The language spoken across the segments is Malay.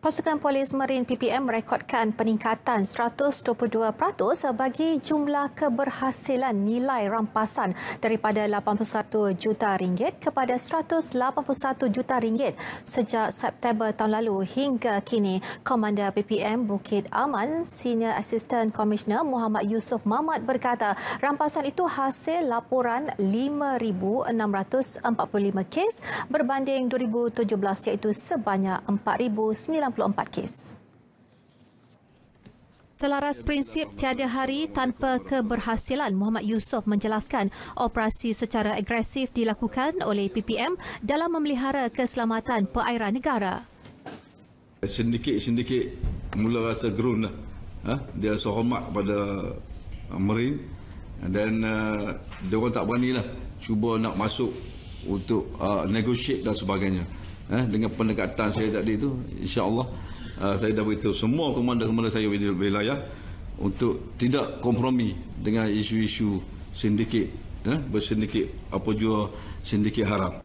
Pasukan Polis Marin PPM merekodkan peningkatan 122% bagi jumlah keberhasilan nilai rampasan daripada 81 juta ringgit kepada 181 juta ringgit sejak September tahun lalu hingga kini. Komander PPM Bukit Aman, Senior Assistant Commissioner Muhammad Yusof Mahmad berkata rampasan itu hasil laporan 5,645 kes berbanding 2017 iaitu sebanyak 4,900 94 kes. Selaras prinsip tiada hari tanpa keberhasilan, Muhammad Yusof menjelaskan operasi secara agresif dilakukan oleh PPM dalam memelihara keselamatan perairan negara. Sindiket-sindiket mula rasa gerun dah. Ha? Dia rasa hormat pada uh, Marine dan uh, dia orang tak beranilah cuba nak masuk untuk uh, negotiate dan sebagainya eh, dengan pendekatan saya tadi itu insyaAllah uh, saya dah beritahu semua komander-komander saya di wilayah untuk tidak kompromi dengan isu-isu sindiket eh, bersindiket apa juga sindiket haram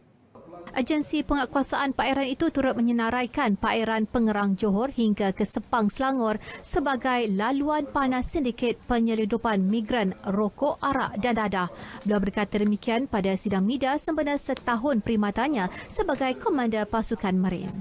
Agensi penguatkuasaan perairan itu turut menyenaraikan perairan Pengerang Johor hingga ke Sepang Selangor sebagai laluan panas sindiket penyeludupan migran rokok, arak dan dadah. Beliau berkata demikian pada sidang media sempena setahun primatanya sebagai Komander Pasukan Marin.